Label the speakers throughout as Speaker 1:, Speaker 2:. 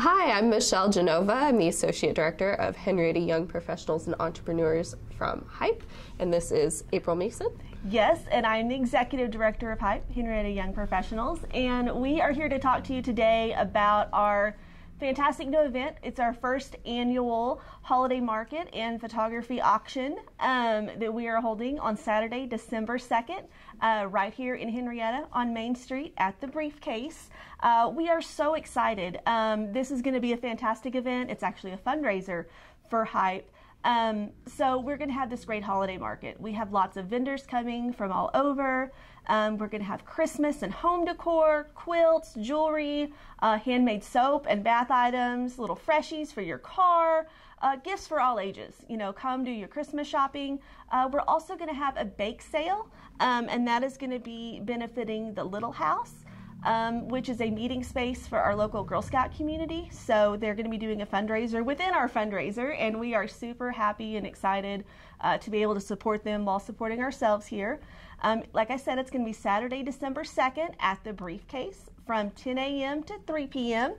Speaker 1: Hi, I'm Michelle Genova. I'm the Associate Director of Henrietta Young Professionals and Entrepreneurs from HYPE, and this is April Mason.
Speaker 2: Yes, and I'm the Executive Director of HYPE, Henrietta Young Professionals, and we are here to talk to you today about our fantastic new event. It's our first annual holiday market and photography auction um, that we are holding on Saturday, December 2nd, uh, right here in Henrietta on Main Street at the Briefcase. Uh, we are so excited. Um, this is going to be a fantastic event. It's actually a fundraiser for HYPE. Um, so we're going to have this great holiday market. We have lots of vendors coming from all over. Um, we're going to have Christmas and home decor, quilts, jewelry, uh, handmade soap and bath items, little freshies for your car, uh, gifts for all ages. You know, come do your Christmas shopping. Uh, we're also going to have a bake sale, um, and that is going to be benefiting the Little House um, which is a meeting space for our local Girl Scout community. So they're going to be doing a fundraiser within our fundraiser, and we are super happy and excited uh, to be able to support them while supporting ourselves here. Um, like I said, it's going to be Saturday, December 2nd at the Briefcase from 10 a.m. to 3 p.m.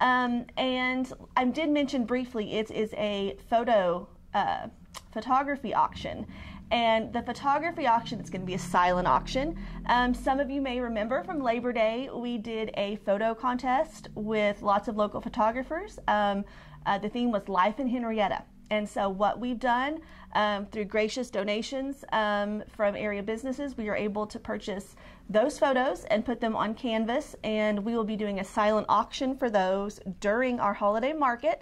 Speaker 2: Um, and I did mention briefly it is a photo uh, photography auction. And the photography auction is going to be a silent auction. Um, some of you may remember from Labor Day, we did a photo contest with lots of local photographers. Um, uh, the theme was Life in Henrietta. And so, what we've done um, through gracious donations um, from area businesses, we are able to purchase those photos and put them on canvas. And we will be doing a silent auction for those during our holiday market.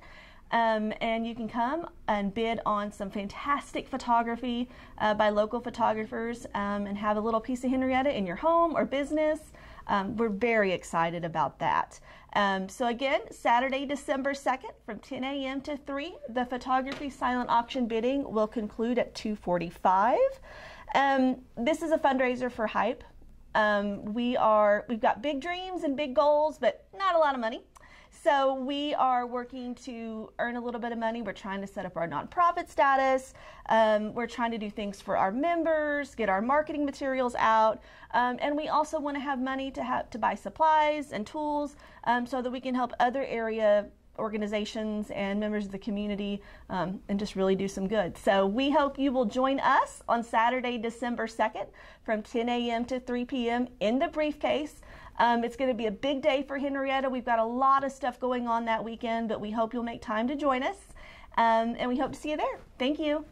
Speaker 2: Um, and you can come and bid on some fantastic photography uh, by local photographers um, and have a little piece of Henrietta in your home or business. Um, we're very excited about that. Um, so again, Saturday, December 2nd from 10 a.m. to 3, the photography silent auction bidding will conclude at 245. Um, this is a fundraiser for HYPE. Um, we are, we've got big dreams and big goals, but not a lot of money. So we are working to earn a little bit of money. We're trying to set up our nonprofit status. Um, we're trying to do things for our members, get our marketing materials out, um, and we also want to have money to have to buy supplies and tools um, so that we can help other area organizations and members of the community um, and just really do some good. So we hope you will join us on Saturday, December 2nd from 10 a.m. to 3 p.m. in the briefcase. Um, it's going to be a big day for Henrietta. We've got a lot of stuff going on that weekend, but we hope you'll make time to join us. Um, and we hope to see you there. Thank you.